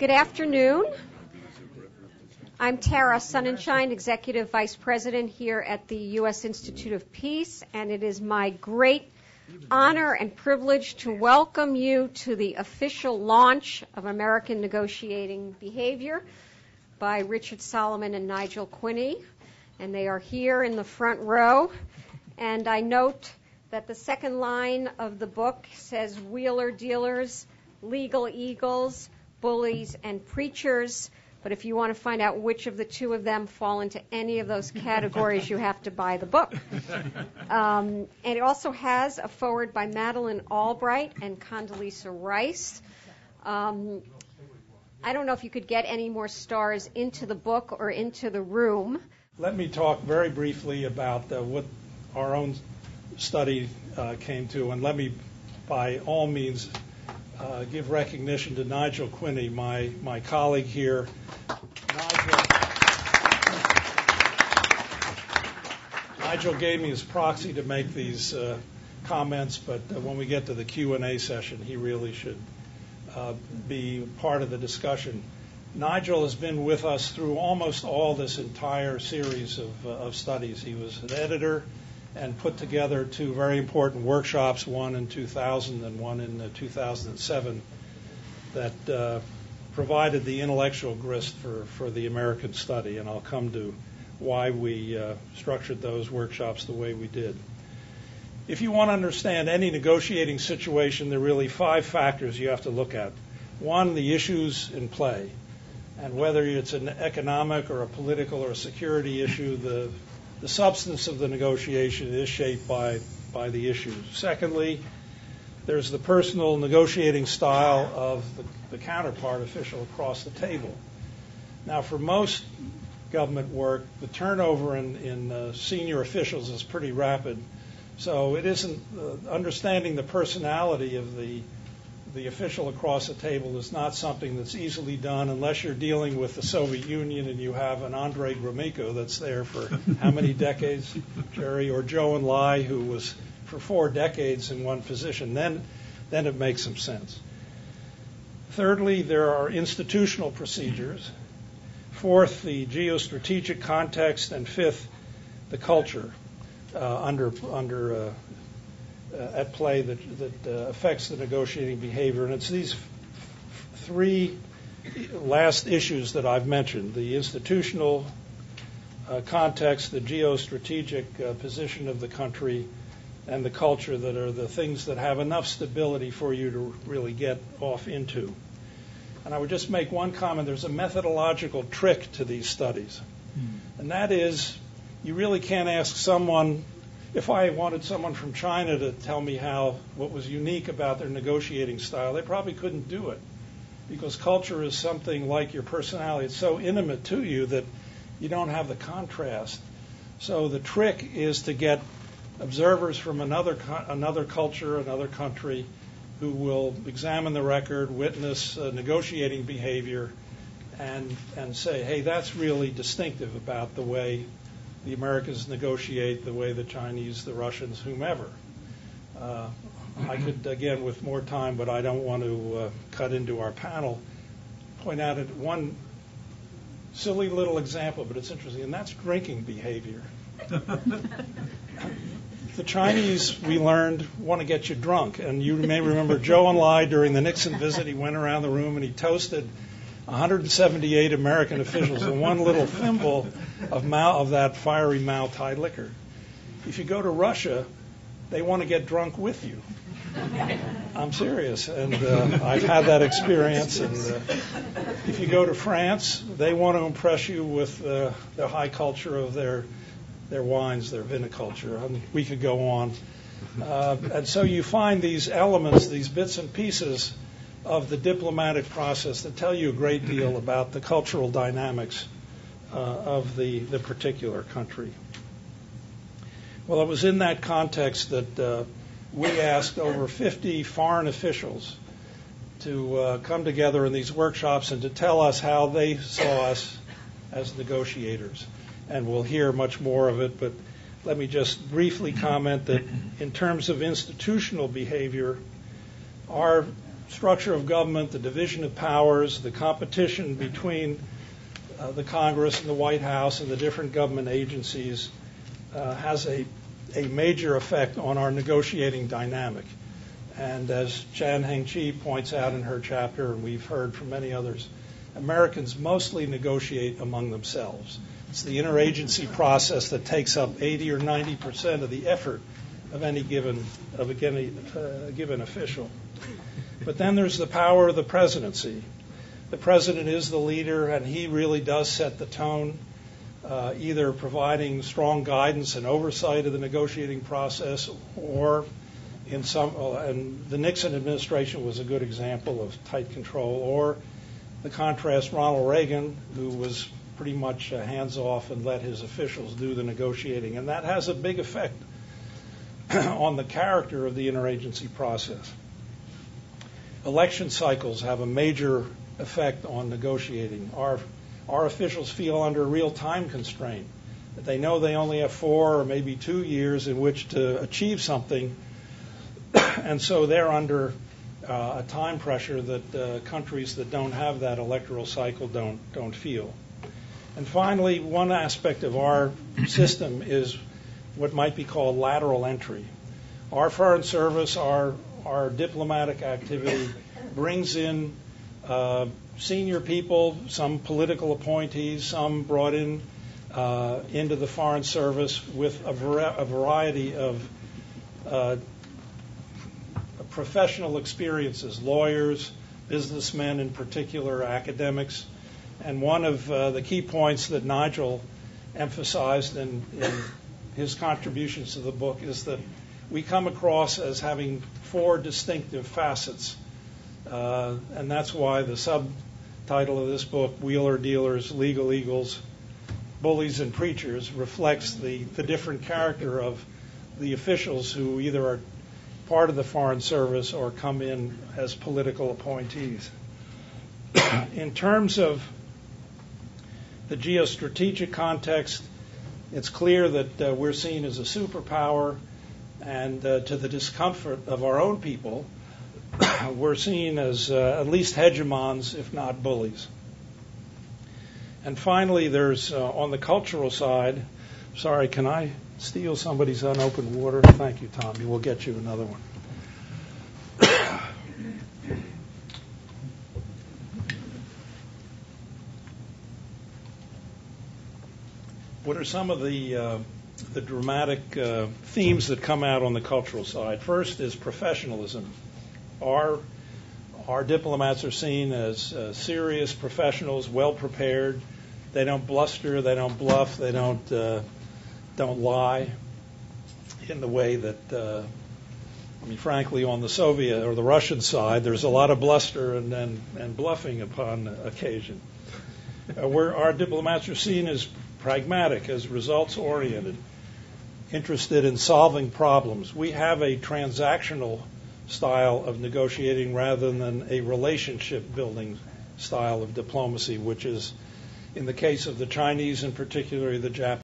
Good afternoon. I'm Tara Sonenshine, Executive Vice President here at the U.S. Institute of Peace, and it is my great honor and privilege to welcome you to the official launch of American Negotiating Behavior by Richard Solomon and Nigel Quinney. And they are here in the front row. And I note that the second line of the book says Wheeler Dealers, Legal Eagles, Bullies, and Preachers. But if you want to find out which of the two of them fall into any of those categories, you have to buy the book. Um, and it also has a foreword by Madeleine Albright and Condoleezza Rice. Um, I don't know if you could get any more stars into the book or into the room. Let me talk very briefly about uh, what our own study uh, came to, and let me, by all means, give recognition to Nigel Quinney, my, my colleague here. Nigel, Nigel gave me his proxy to make these uh, comments, but uh, when we get to the Q&A session, he really should uh, be part of the discussion. Nigel has been with us through almost all this entire series of, uh, of studies. He was an editor and put together two very important workshops, one in 2000 and one in uh, 2007, that uh, provided the intellectual grist for, for the American study. And I'll come to why we uh, structured those workshops the way we did. If you want to understand any negotiating situation, there are really five factors you have to look at. One, the issues in play. And whether it's an economic or a political or a security issue, the the substance of the negotiation is shaped by, by the issues. Secondly, there's the personal negotiating style of the, the counterpart official across the table. Now, for most government work, the turnover in, in uh, senior officials is pretty rapid. So it isn't uh, understanding the personality of the the official across the table is not something that's easily done unless you're dealing with the Soviet Union and you have an Andrei Gromyko that's there for how many decades, Jerry, or Zhou Enlai, who was for four decades in one position. Then, then it makes some sense. Thirdly, there are institutional procedures. Fourth, the geostrategic context, and fifth, the culture uh, under under uh, at play that, that uh, affects the negotiating behavior. And it's these three last issues that I've mentioned the institutional uh, context, the geostrategic uh, position of the country, and the culture that are the things that have enough stability for you to really get off into. And I would just make one comment there's a methodological trick to these studies, mm. and that is you really can't ask someone if I wanted someone from China to tell me how what was unique about their negotiating style, they probably couldn't do it because culture is something like your personality. It's so intimate to you that you don't have the contrast. So the trick is to get observers from another another culture, another country, who will examine the record, witness uh, negotiating behavior, and and say, hey, that's really distinctive about the way the Americans negotiate the way the Chinese, the Russians, whomever. Uh, I could, again, with more time, but I don't want to uh, cut into our panel, point out one silly little example, but it's interesting, and that's drinking behavior. the Chinese, we learned, want to get you drunk. And you may remember Zhou Enlai during the Nixon visit, he went around the room and he toasted 178 American officials and one little thimble of, Mao, of that fiery Mao Tai liquor. If you go to Russia, they want to get drunk with you. I'm serious, and uh, I've had that experience. And uh, if you go to France, they want to impress you with uh, the high culture of their their wines, their viniculture. And we could go on. Uh, and so you find these elements, these bits and pieces of the diplomatic process that tell you a great deal about the cultural dynamics uh, of the, the particular country. Well, it was in that context that uh, we asked over 50 foreign officials to uh, come together in these workshops and to tell us how they saw us as negotiators. And we'll hear much more of it, but let me just briefly comment that in terms of institutional behavior, our structure of government, the division of powers, the competition between uh, the Congress and the White House and the different government agencies uh, has a, a major effect on our negotiating dynamic. And as Chan Heng Chee points out in her chapter, and we've heard from many others, Americans mostly negotiate among themselves. It's the interagency process that takes up 80 or 90 percent of the effort of any given of any uh, given official. But then there's the power of the presidency. The president is the leader, and he really does set the tone, uh, either providing strong guidance and oversight of the negotiating process, or in some. Uh, and the Nixon administration was a good example of tight control, or the contrast, Ronald Reagan, who was pretty much uh, hands off and let his officials do the negotiating. And that has a big effect on the character of the interagency process. Election cycles have a major effect on negotiating. Our, our officials feel under a real time constraint. That they know they only have four or maybe two years in which to achieve something, and so they're under uh, a time pressure that uh, countries that don't have that electoral cycle don't don't feel. And finally, one aspect of our system is what might be called lateral entry. Our foreign service, our our diplomatic activity brings in uh, senior people, some political appointees, some brought in uh, into the foreign service with a, var- a variety of uh, professional experiences, lawyers, businessmen in particular, academics. And one of uh, the key points that Nigel emphasized in, in his contributions to the book is that we come across as having four distinctive facets. Uh, and that's why the subtitle of this book, Wheeler Dealers, Legal Eagles, Bullies and Preachers, reflects the, the different character of the officials who either are part of the Foreign Service or come in as political appointees. in terms of the geostrategic context, it's clear that uh, we're seen as a superpower, and uh, to the discomfort of our own people, we're seen as uh, at least hegemons, if not bullies. And finally, there's uh, on the cultural side, sorry, can I steal somebody's unopened water? Thank you, Tommy. We'll get you another one. what are some of the uh, the dramatic uh, themes that come out on the cultural side? First is professionalism. Our our diplomats are seen as uh, serious professionals, well prepared. They don't bluster, they don't bluff, they don't uh, don't lie in the way that. Uh, I mean, frankly, on the Soviet or the Russian side, there's a lot of bluster and and, and bluffing upon occasion. Uh, where our diplomats are seen as pragmatic, as results oriented, interested in solving problems. We have a transactional style of negotiating rather than a relationship building style of diplomacy, which is, in the case of the Chinese and particularly the Japanese.